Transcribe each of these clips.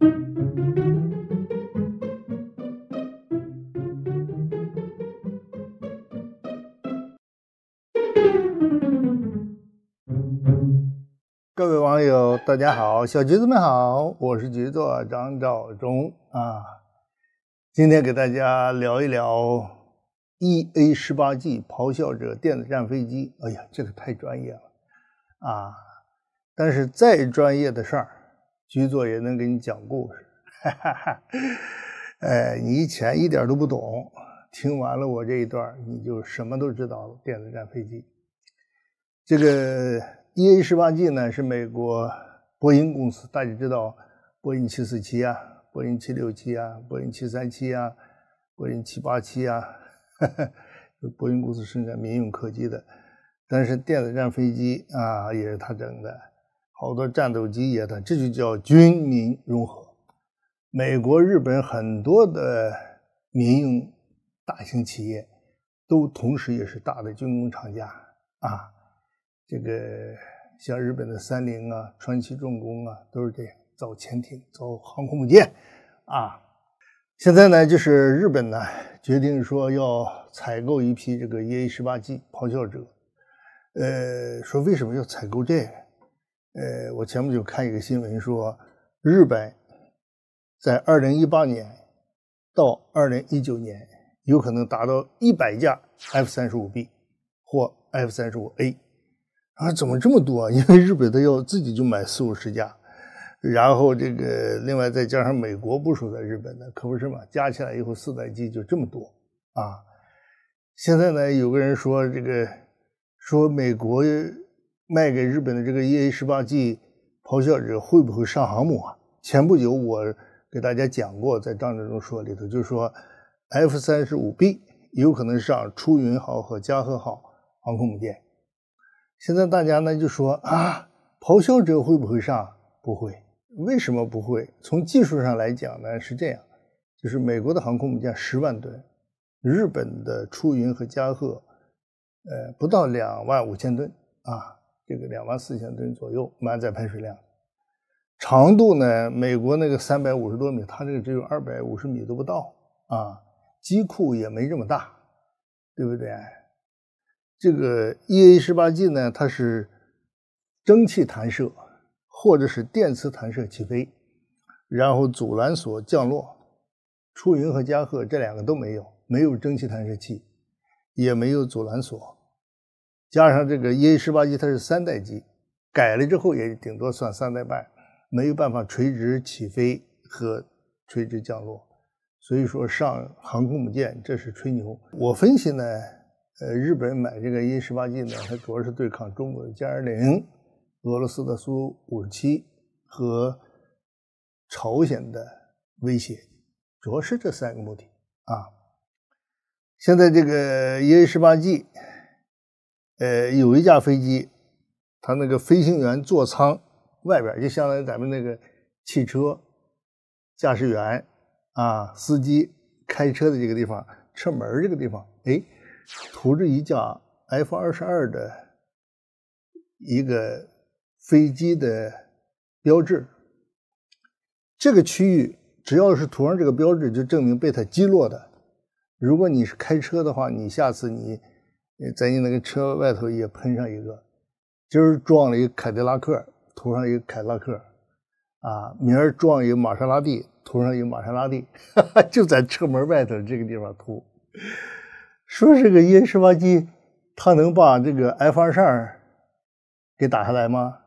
各位网友，大家好，小橘子们好，我是橘座张兆忠啊。今天给大家聊一聊 EA 十八 G 咆哮者电子战飞机。哎呀，这个太专业了啊！但是再专业的事儿，局座也能给你讲故事。哈哈哈！哎，你以前一点都不懂，听完了我这一段，你就什么都知道了。电子战飞机，这个。EA 十八 G 呢是美国波音公司，大家知道波音七四七啊，波音七六七啊，波音七三七啊，波音七八七啊，哈哈波音公司生产民用客机的，但是电子战飞机啊也是他整的，好多战斗机也他，这就叫军民融合。美国、日本很多的民用大型企业都同时也是大的军工厂家啊。这个像日本的三菱啊、川崎重工啊，都是这样造潜艇、造航空母舰啊。现在呢，就是日本呢决定说要采购一批这个 EA 十八 G 咆哮者。呃，说为什么要采购这个？呃，我前不久看一个新闻说，日本在二零一八年到二零一九年有可能达到一百架 F 三十五 B 或 F 三十五 A。啊，怎么这么多？因为日本他要自己就买四五十架，然后这个另外再加上美国部署在日本的，可不是嘛？加起来以后四代机就这么多啊！现在呢，有个人说这个说美国卖给日本的这个 EA 十八 G 咆哮者会不会上航母啊？前不久我给大家讲过，在张志忠说里头，就是说 F 三十五 B 有可能上出云号和加贺号航空母舰。现在大家呢就说啊，咆哮者会不会上？不会。为什么不会？从技术上来讲呢是这样，就是美国的航空母舰十万吨，日本的出云和加贺，呃，不到两万五千吨啊，这个两万四千吨左右满载排水量。长度呢，美国那个三百五十多米，它这个只有二百五十米都不到啊，机库也没这么大，对不对？这个 EA 十八 G 呢，它是蒸汽弹射或者是电磁弹射起飞，然后阻拦索降落。出云和加贺这两个都没有，没有蒸汽弹射器，也没有阻拦索。加上这个 EA 十八 G 它是三代机，改了之后也顶多算三代半，没有办法垂直起飞和垂直降落。所以说上航空母舰这是吹牛。我分析呢。呃，日本买这个 E 十八 G 呢，它主要是对抗中国的歼二零、俄罗斯的苏五十七和朝鲜的威胁，主要是这三个目的啊。现在这个 E 十八 G，呃，有一架飞机，它那个飞行员座舱外边，就相当于咱们那个汽车驾驶员啊，司机开车的这个地方，车门这个地方，哎。涂着一架 F 二十二的一个飞机的标志，这个区域只要是涂上这个标志，就证明被它击落的。如果你是开车的话，你下次你在你那个车外头也喷上一个，今儿撞了一个凯迪拉克，涂上一个凯迪拉克，啊，明儿撞一个玛莎拉蒂，涂上一个玛莎拉蒂，哈 哈就在车门外头这个地方涂。说这个 E 十八 G，它能把这个 F 二十二给打下来吗？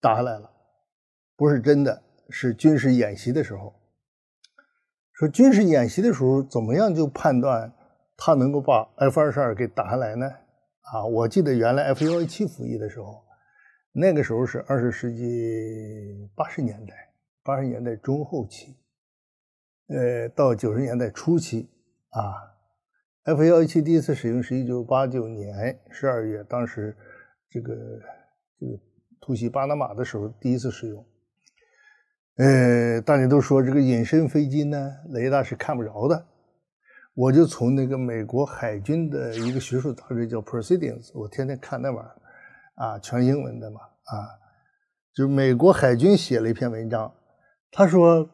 打下来了，不是真的，是军事演习的时候。说军事演习的时候，怎么样就判断它能够把 F 二十二给打下来呢？啊，我记得原来 F 幺七服役的时候，那个时候是二十世纪八十年代，八十年代中后期，呃，到九十年代初期啊。F 幺七第一次使用是一九八九年十二月，当时这个这个突袭巴拿马的时候第一次使用。呃，大家都说这个隐身飞机呢，雷达是看不着的。我就从那个美国海军的一个学术杂志叫《Proceedings》，我天天看那玩意儿，啊，全英文的嘛，啊，就美国海军写了一篇文章，他说，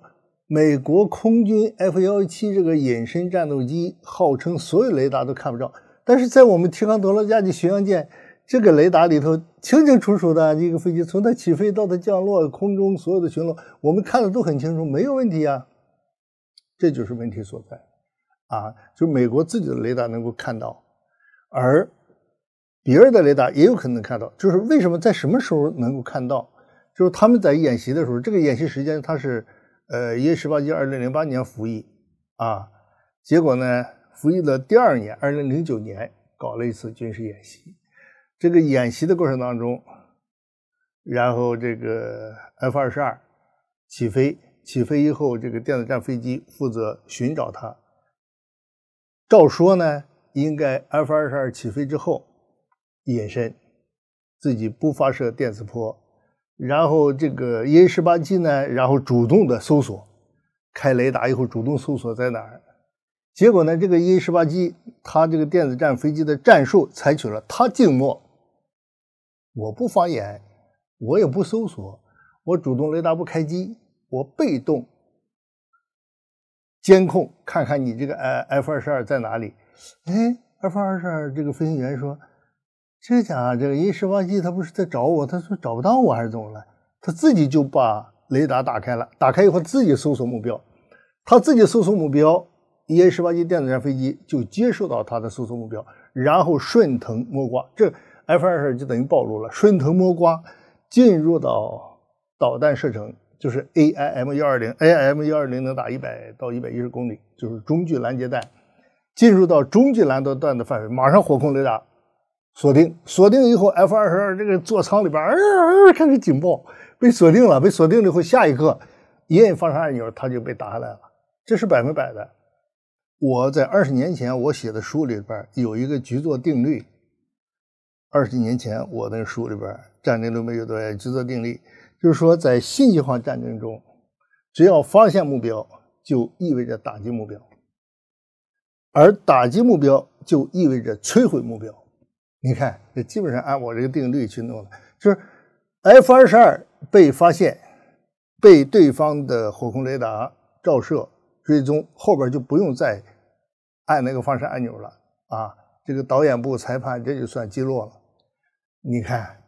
美国空军 F 幺七这个隐身战斗机，号称所有雷达都看不着，但是在我们提康德罗加级巡洋舰这个雷达里头，清清楚楚的一个飞机从它起飞到它降落，空中所有的巡逻，我们看的都很清楚，没有问题啊。这就是问题所在啊！就美国自己的雷达能够看到，而别人的雷达也有可能看到。就是为什么在什么时候能够看到？就是他们在演习的时候，这个演习时间它是呃，A 十八机二零零八年服役啊，结果呢，服役的第二年，二零零九年搞了一次军事演习。这个演习的过程当中，然后这个 F 二十二起飞。起飞以后，这个电子战飞机负责寻找它。照说呢，应该 F 二十二起飞之后隐身，自己不发射电磁波，然后这个 EA 十八 G 呢，然后主动的搜索，开雷达以后主动搜索在哪儿。结果呢，这个 EA 十八 G 它这个电子战飞机的战术采取了它静默，我不发言，我也不搜索，我主动雷达不开机。我被动监控，看看你这个 F 二十二在哪里？哎，F 二十二这个飞行员说：“这家伙，这个 E 十八 G 他不是在找我，他说找不到我还是怎么了？他自己就把雷达打开了，打开以后自己搜索目标，他自己搜索目标，E 十八 G 电子战飞机就接受到他的搜索目标，然后顺藤摸瓜，这 F 二十二就等于暴露了，顺藤摸瓜进入到导弹射程。”就是 A I M 幺二零，A I M 幺二零能打一百到一百一十公里，就是中距拦截弹，进入到中距拦截弹的范围，马上火控雷达锁定，锁定以后，F 二十二这个座舱里边儿开始警报，被锁定了，被锁定了以后，下一刻一摁放上按钮，它就被打下来了，这是百分百的。我在二十年前我写的书里边有一个局座定律，二十年前我的书里边战争都没有的局座定律。就是说，在信息化战争中，只要发现目标，就意味着打击目标；而打击目标就意味着摧毁目标。你看，这基本上按我这个定律去弄了。就是 F 二十二被发现，被对方的火控雷达照射追踪，后边就不用再按那个发射按钮了啊！这个导演部裁判这就算击落了。你看。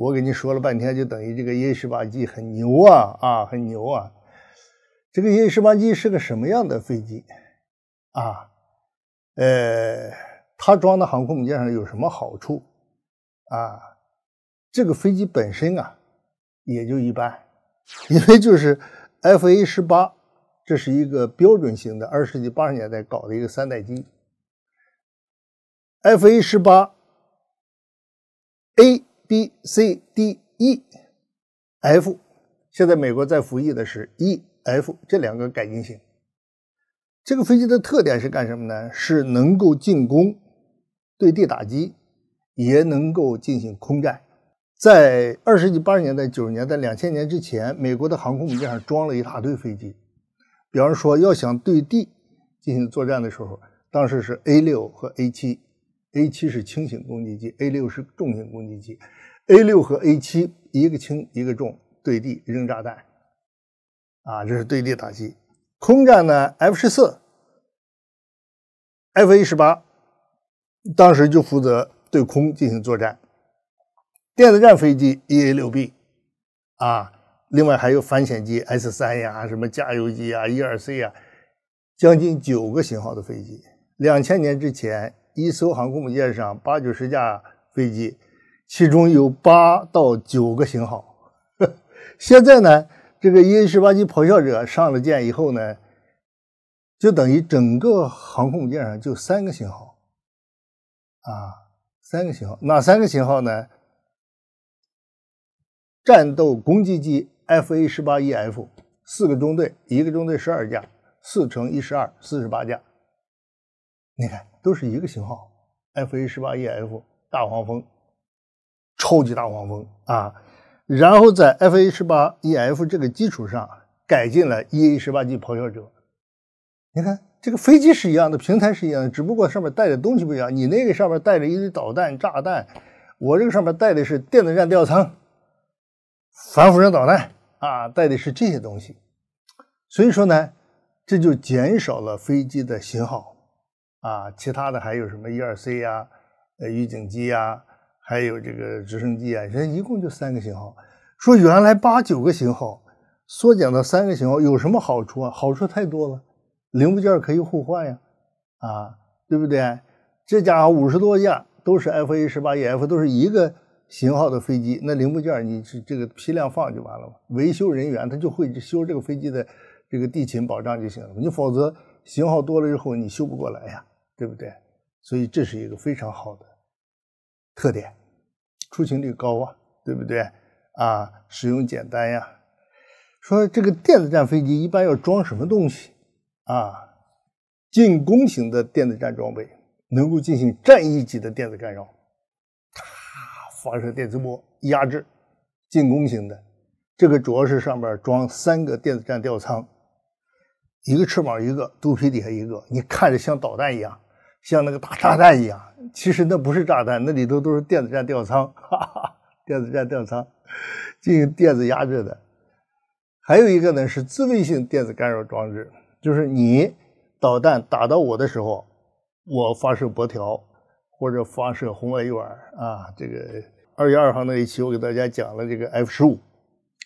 我给你说了半天，就等于这个 E 十八 G 很牛啊啊，很牛啊！这个 E 十八 G 是个什么样的飞机啊？呃，它装到航空母舰上有什么好处啊？这个飞机本身啊，也就一般，因为就是 F A 十八，这是一个标准型的二十世纪八十年代搞的一个三代机，F A 十八。B、C、D、E、F，现在美国在服役的是 E、F 这两个改进型。这个飞机的特点是干什么呢？是能够进攻、对地打击，也能够进行空战。在二十世纪八十年代、九十年代、两千年之前，美国的航空母舰上装了一大堆飞机。比方说，要想对地进行作战的时候，当时是 A 六和 A 七，A 七是轻型攻击机，A 六是重型攻击机。A 六和 A 七一个轻一个重，对地扔炸弹，啊，这是对地打击。空战呢，F 十四、F A 十八，当时就负责对空进行作战。电子战飞机 E A 六 B，啊，另外还有反潜机 S 三呀，什么加油机啊，E 二 C 啊，将近九个型号的飞机。两千年之前，一艘航空母舰上八九十架飞机。其中有八到九个型号，现在呢，这个 E 十八级咆哮者上了舰以后呢，就等于整个航空母舰上就三个型号，啊，三个型号，哪三个型号呢？战斗攻击机 F A 十八 E F 四个中队，一个中队十二架，四乘一十二，四十八架，你看都是一个型号，F A 十八 E F 大黄蜂。超级大黄蜂啊，然后在 F A 十八 E F 这个基础上改进了 E A 十八 G 咆哮者。你看这个飞机是一样的，平台是一样的，只不过上面带的东西不一样。你那个上面带着一堆导弹、炸弹，我这个上面带的是电子战吊舱、反辐射导弹啊，带的是这些东西所以说呢，这就减少了飞机的型号啊。其他的还有什么 E 二 C 呀、呃预警机呀，还有这个直升机啊，这一共就三个型号。说原来八九个型号缩减到三个型号有什么好处啊？好处太多了，零部件可以互换呀，啊，对不对？这家伙五十多架都是 F A 十八 E F，都是一个型号的飞机，那零部件你是这个批量放就完了嘛？维修人员他就会修这个飞机的这个地勤保障就行了，你否则型号多了之后你修不过来呀，对不对？所以这是一个非常好的特点，出勤率高啊，对不对？啊，使用简单呀。说这个电子战飞机一般要装什么东西啊？进攻型的电子战装备能够进行战役级的电子干扰，咔发射电磁波压制。进攻型的这个主要是上面装三个电子战吊舱，一个翅膀一个，肚皮底下一个，你看着像导弹一样，像那个大炸弹一样，其实那不是炸弹，那里头都是电子战吊舱，哈哈，电子战吊舱。进行电子压制的，还有一个呢是自卫性电子干扰装置，就是你导弹打到我的时候，我发射波条或者发射红外诱饵啊。这个二月二号那一期我给大家讲了这个 F 十五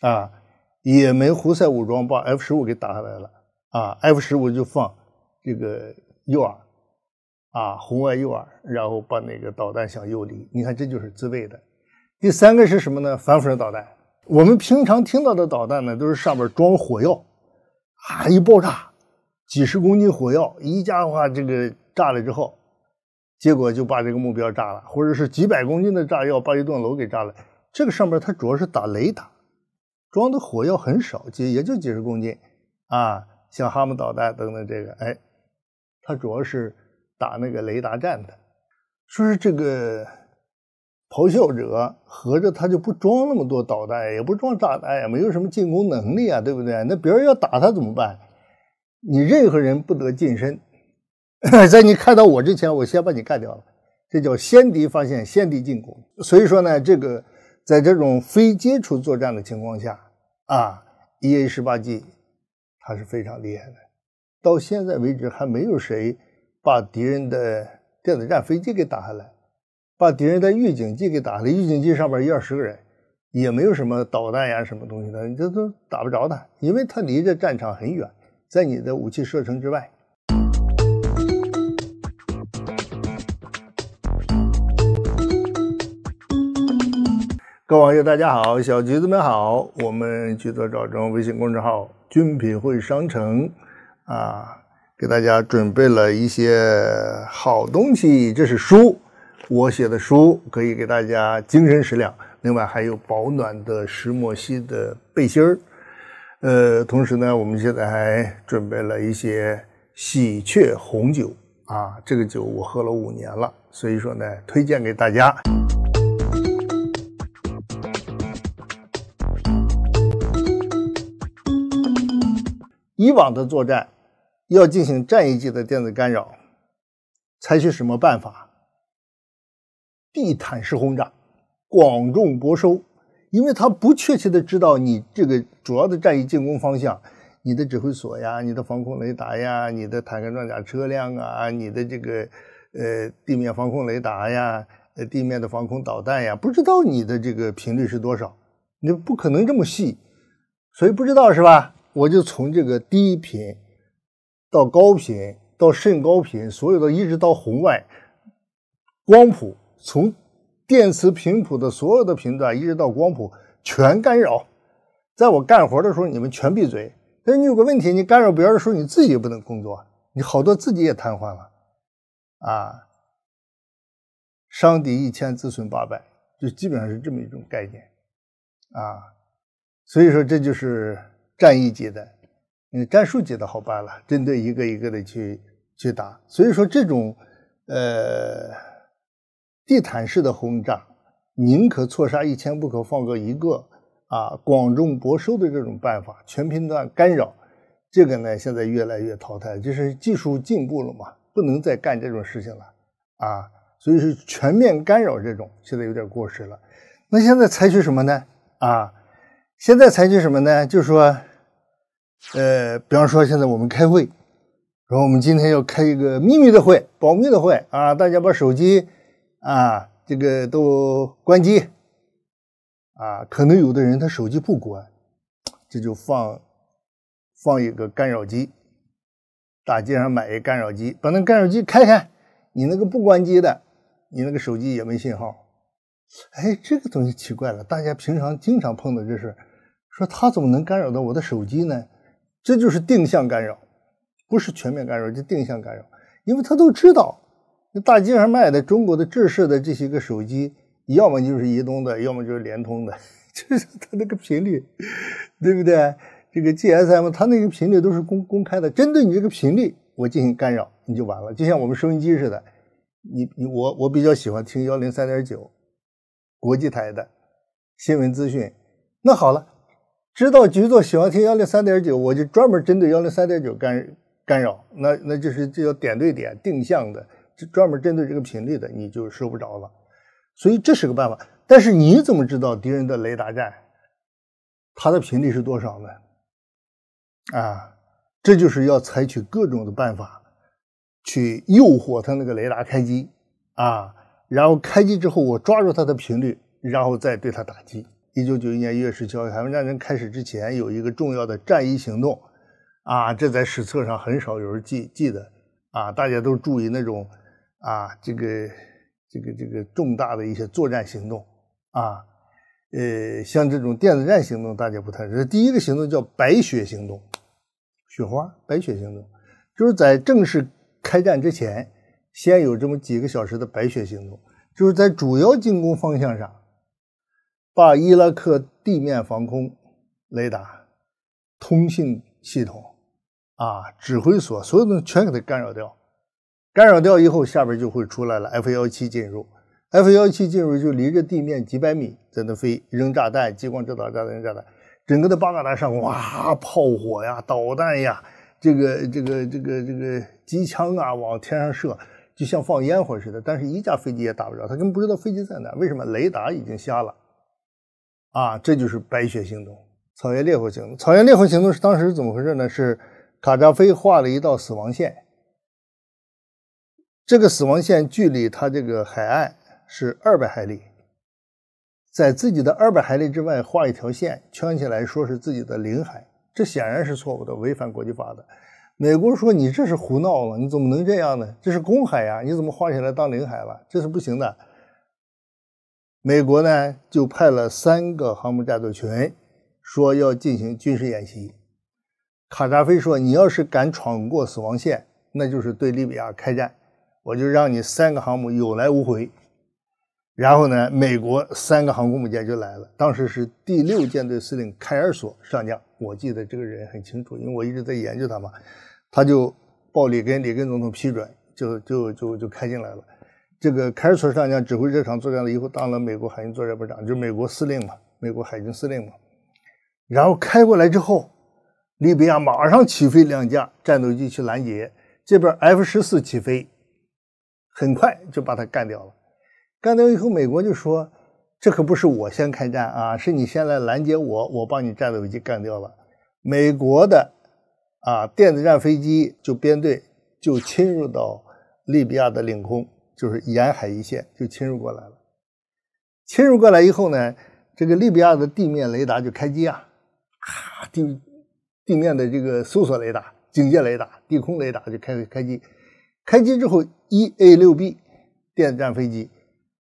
啊，也门胡塞武装把 F 十五给打下来了啊，F 十五就放这个诱饵啊，红外诱饵，然后把那个导弹向诱离。你看这就是自卫的。第三个是什么呢？反辐射导弹。我们平常听到的导弹呢，都是上面装火药，啊，一爆炸，几十公斤火药，一家伙这个炸了之后，结果就把这个目标炸了，或者是几百公斤的炸药把一栋楼给炸了。这个上面它主要是打雷达，装的火药很少，几也就几十公斤，啊，像哈姆导弹等等这个，哎，它主要是打那个雷达站的，说是这个。咆哮者合着他就不装那么多导弹，也不装炸弹，也没有什么进攻能力啊，对不对？那别人要打他怎么办？你任何人不得近身，在你看到我之前，我先把你干掉了，这叫先敌发现，先敌进攻。所以说呢，这个在这种非接触作战的情况下啊，EA 十八 G 它是非常厉害的。到现在为止，还没有谁把敌人的电子战飞机给打下来。把敌人的预警机给打下来，预警机上边一二十个人，也没有什么导弹呀，什么东西的，你这都打不着他，因为他离这战场很远，在你的武器射程之外。各位网友大家好，小橘子们好，我们去做找中微信公众号“军品会商城”啊，给大家准备了一些好东西，这是书。我写的书可以给大家精神食粮，另外还有保暖的石墨烯的背心儿，呃，同时呢，我们现在还准备了一些喜鹊红酒啊，这个酒我喝了五年了，所以说呢，推荐给大家。以往的作战要进行战役级的电子干扰，采取什么办法？地毯式轰炸，广众博收，因为他不确切的知道你这个主要的战役进攻方向，你的指挥所呀，你的防空雷达呀，你的坦克装甲车辆啊，你的这个呃地面防空雷达呀，呃地面的防空导弹呀，不知道你的这个频率是多少，你不可能这么细，所以不知道是吧？我就从这个低频到高频到甚高频，所有的一直到红外光谱。从电磁频谱的所有的频段一直到光谱全干扰，在我干活的时候你们全闭嘴。但是你有个问题，你干扰别人的时候你自己也不能工作，你好多自己也瘫痪了啊！伤敌一千，自损八百，就基本上是这么一种概念啊。所以说这就是战役级的，嗯，战术级的好办了，针对一个一个的去去打。所以说这种呃。地毯式的轰炸，宁可错杀一千，不可放过一个啊！广种薄收的这种办法，全频段干扰，这个呢，现在越来越淘汰，就是技术进步了嘛，不能再干这种事情了啊！所以是全面干扰这种，现在有点过时了。那现在采取什么呢？啊，现在采取什么呢？就是说，呃，比方说现在我们开会，说我们今天要开一个秘密的会、保密的会啊，大家把手机啊这个都关机啊，可能有的人他手机不关，这就放放一个干扰机，大街上买一个干扰机，把那干扰机开开，你那个不关机的，你那个手机也没信号。哎，这个东西奇怪了，大家平常经常碰到这事，说他怎么能干扰到我的手机呢？这就是定向干扰，不是全面干扰，就定向干扰。因为他都知道，那大街上卖的中国的制式的这些个手机，要么就是移动的，要么就是联通的，就是它那个频率，对不对？这个 GSM 它那个频率都是公公开的，针对你这个频率，我进行干扰，你就完了。就像我们收音机似的，你你我我比较喜欢听幺零三点九，国际台的新闻资讯。那好了。知道局座喜欢听幺零三点九，我就专门针对幺零三点九干干扰，那那就是这叫点对点定向的，专门针对这个频率的，你就收不着了。所以这是个办法。但是你怎么知道敌人的雷达站它的频率是多少呢？啊，这就是要采取各种的办法去诱惑他那个雷达开机啊，然后开机之后我抓住它的频率，然后再对它打击。一九九一年一月十七号，海湾战争开始之前，有一个重要的战役行动，啊，这在史册上很少有人记记得，啊，大家都注意那种，啊，这个这个这个重大的一些作战行动，啊，呃，像这种电子战行动，大家不太知道。第一个行动叫白雪行动，雪花白雪行动，就是在正式开战之前，先有这么几个小时的白雪行动，就是在主要进攻方向上。把伊拉克地面防空雷达、通信系统、啊指挥所所有东西全给它干扰掉，干扰掉以后，下边就会出来了 F 幺七进入，F 幺七进入就离着地面几百米在那飞，扔炸弹、激光制导炸弹、扔炸弹，整个的巴格达上哇，炮火呀、导弹呀，这个这个这个这个机枪啊往天上射，就像放烟火似的，但是一架飞机也打不着，他根本不知道飞机在哪，为什么？雷达已经瞎了。啊，这就是白雪行动、草原烈火行动。草原烈火行动是当时怎么回事呢？是卡扎菲画了一道死亡线，这个死亡线距离他这个海岸是二百海里，在自己的二百海里之外画一条线圈起来，说是自己的领海，这显然是错误的，违反国际法的。美国说你这是胡闹了，你怎么能这样呢？这是公海呀，你怎么画起来当领海了？这是不行的。美国呢，就派了三个航母战斗群，说要进行军事演习。卡扎菲说：“你要是敢闯过死亡线，那就是对利比亚开战，我就让你三个航母有来无回。”然后呢，美国三个航空母舰就来了。当时是第六舰队司令凯尔索上将，我记得这个人很清楚，因为我一直在研究他嘛。他就报里根，里根总统批准，就就就就开进来了。这个凯尔索上将指挥这场作战了以后，当了美国海军作战部长，就是美国司令嘛，美国海军司令嘛。然后开过来之后，利比亚马上起飞两架战斗机去拦截，这边 F 十四起飞，很快就把他干掉了。干掉以后，美国就说：“这可不是我先开战啊，是你先来拦截我，我把你战斗机干掉了。”美国的啊电子战飞机就编队就侵入到利比亚的领空。就是沿海一线就侵入过来了，侵入过来以后呢，这个利比亚的地面雷达就开机啊，咔地地面的这个搜索雷达、警戒雷达、地空雷达就开开机，开机之后，E A 六 B 电子战飞机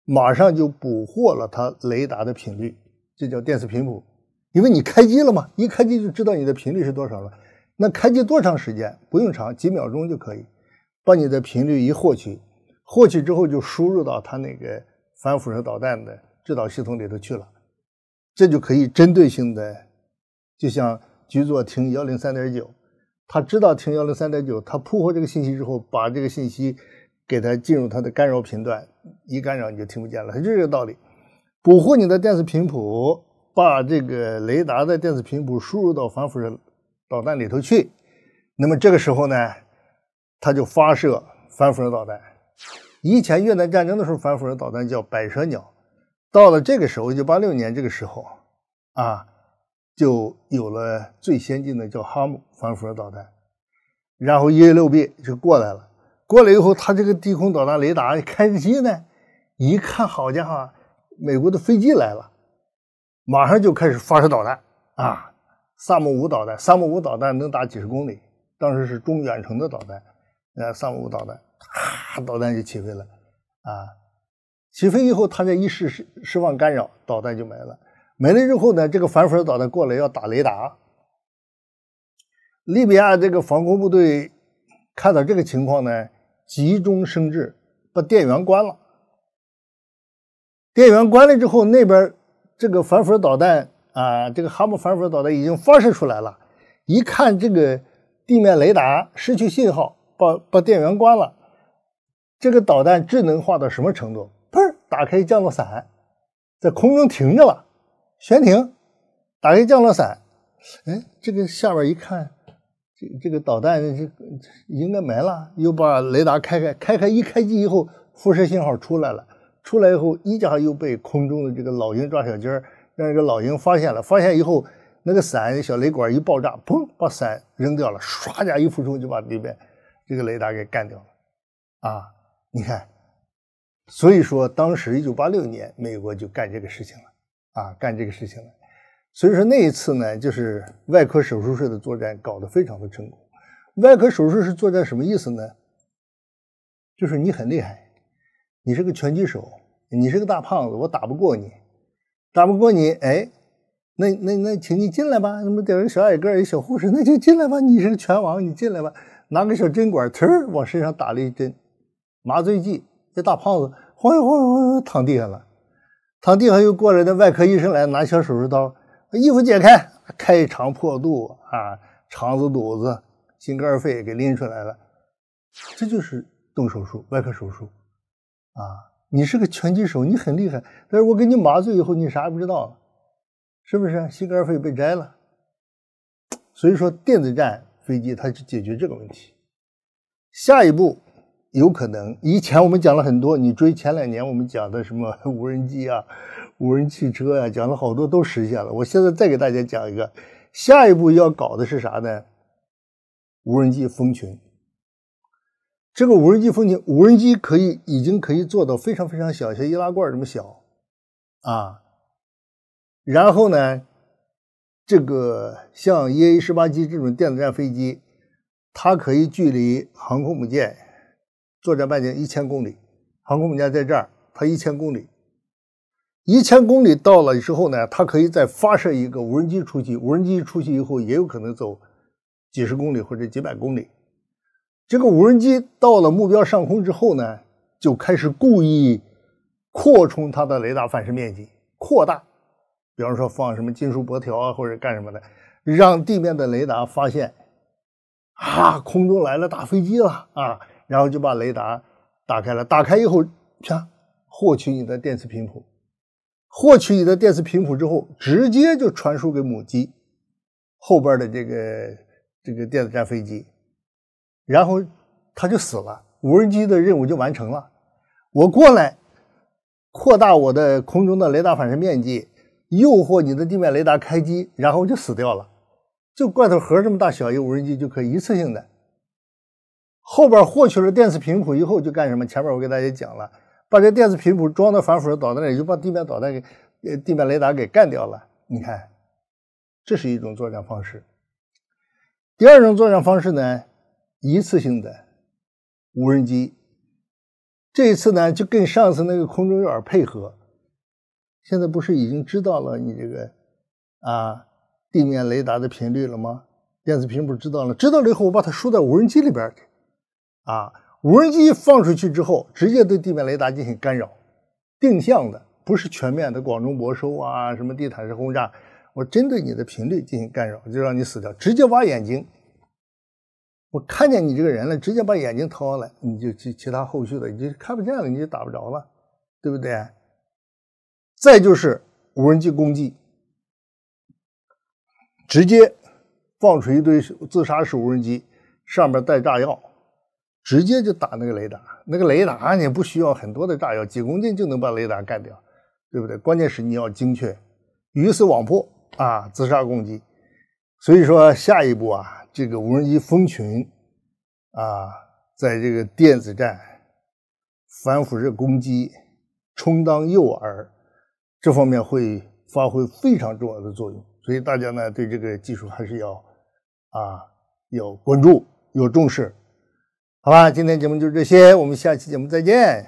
马上就捕获了它雷达的频率，这叫电磁频谱，因为你开机了嘛，一开机就知道你的频率是多少了。那开机多长时间？不用长，几秒钟就可以把你的频率一获取。获取之后就输入到它那个反辐射导弹的制导系统里头去了，这就可以针对性的，就像局座听幺零三点九，他知道听幺零三点九，他捕获这个信息之后，把这个信息给它进入它的干扰频段，一干扰你就听不见了，它就这个道理。捕获你的电磁频谱，把这个雷达的电磁频谱输入到反辐射导弹里头去，那么这个时候呢，它就发射反辐射导弹。以前越南战争的时候，反辐射导弹叫“百舌鸟”。到了这个时候，一九八六年这个时候，啊，就有了最先进的叫哈姆反辐射导弹，然后一 A 六 B 就过来了。过来以后，它这个低空导弹雷达开机呢，一看，好家伙，美国的飞机来了，马上就开始发射导弹啊！萨姆五导弹，萨姆五导弹能打几十公里，当时是中远程的导弹，呃，萨姆五导弹，哈，导弹就起飞了啊！起飞以后，它这一释释释放干扰，导弹就没了。没了之后呢，这个反俯射导弹过来要打雷达。利比亚这个防空部队看到这个情况呢，急中生智，把电源关了。电源关了之后，那边这个反俯射导弹啊，这个哈姆反俯射导弹已经发射出来了。一看这个地面雷达失去信号，把把电源关了，这个导弹智能化到什么程度？砰！打开降落伞，在空中停着了，悬停，打开降落伞，哎，这个下边一看，这这个导弹这应该没了，又把雷达开开，开开一开机以后，辐射信号出来了，出来以后，一家又被空中的这个老鹰抓小鸡儿，让这个老鹰发现了，发现以后，那个伞小雷管一爆炸，砰，把伞扔掉了，唰家一俯冲就把里边这个雷达给干掉了，啊，你看。所以说，当时一九八六年，美国就干这个事情了，啊，干这个事情了。所以说那一次呢，就是外科手术室的作战搞得非常的成功。外科手术室作战什么意思呢？就是你很厉害，你是个拳击手，你是个大胖子，我打不过你，打不过你，哎，那那那，请你进来吧。那么点个小矮个一小护士，那就进来吧。你是个拳王，你进来吧。拿个小针管，呲往身上打了一针麻醉剂。这大胖子晃悠晃悠晃悠躺地下了，躺地上又过来的外科医生来拿小手术刀，衣服解开，开肠破肚啊，肠子肚子、心肝肺给拎出来了，这就是动手术，外科手术啊。你是个拳击手，你很厉害，但是我给你麻醉以后，你啥也不知道，是不是？心肝肺被摘了。所以说，电子战飞机它是解决这个问题。下一步。有可能，以前我们讲了很多，你追前两年我们讲的什么 无人机啊、无人汽车啊，讲了好多都实现了。我现在再给大家讲一个，下一步要搞的是啥呢？无人机蜂群。这个无人机蜂群，无人机可以已经可以做到非常非常小，像易拉罐这么小啊。然后呢，这个像 EA 十八机这种电子战飞机，它可以距离航空母舰。作战半径一千公里，航空母舰在这儿，它一千公里，一千公里到了之后呢，它可以再发射一个无人机出去，无人机出去以后也有可能走几十公里或者几百公里。这个无人机到了目标上空之后呢，就开始故意扩充它的雷达反射面积，扩大，比方说放什么金属箔条啊，或者干什么的，让地面的雷达发现，啊，空中来了大飞机了啊。然后就把雷达打开了，打开以后，啪，获取你的电磁频谱，获取你的电磁频谱之后，直接就传输给母机后边的这个这个电子战飞机，然后它就死了，无人机的任务就完成了。我过来扩大我的空中的雷达反射面积，诱惑你的地面雷达开机，然后就死掉了。就罐头盒这么大小一个无人机就可以一次性的。后边获取了电磁频谱以后就干什么？前面我给大家讲了，把这电磁频谱装到反辐射导弹里，就把地面导弹给呃地面雷达给干掉了。你看，这是一种作战方式。第二种作战方式呢，一次性的无人机，这一次呢就跟上次那个空中有点配合。现在不是已经知道了你这个啊地面雷达的频率了吗？电磁频谱知道了，知道了以后我把它输到无人机里边去。啊，无人机放出去之后，直接对地面雷达进行干扰，定向的，不是全面的广中博收啊，什么地毯式轰炸，我针对你的频率进行干扰，就让你死掉，直接挖眼睛。我看见你这个人了，直接把眼睛掏下来，你就其其他后续的你就看不见了，你就打不着了，对不对？再就是无人机攻击，直接放出一堆自杀式无人机，上面带炸药。直接就打那个雷达，那个雷达你不需要很多的炸药，几公斤就能把雷达干掉，对不对？关键是你要精确，鱼死网破，啊，自杀攻击。所以说，下一步啊，这个无人机蜂群啊，在这个电子战、反辐射攻击、充当诱饵这方面会发挥非常重要的作用。所以大家呢，对这个技术还是要啊，要关注，要重视。好吧，今天节目就这些，我们下期节目再见。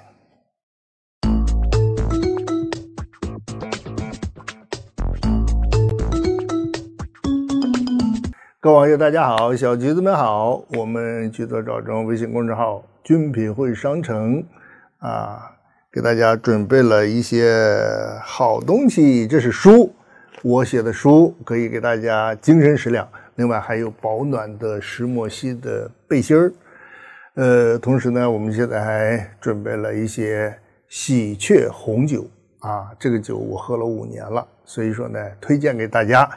各位网友，大家好，小橘子们好，我们橘子找中微信公众号“军品会商城”啊，给大家准备了一些好东西。这是书，我写的书，可以给大家精神食粮。另外还有保暖的石墨烯的背心儿。呃，同时呢，我们现在还准备了一些喜鹊红酒啊，这个酒我喝了五年了，所以说呢，推荐给大家。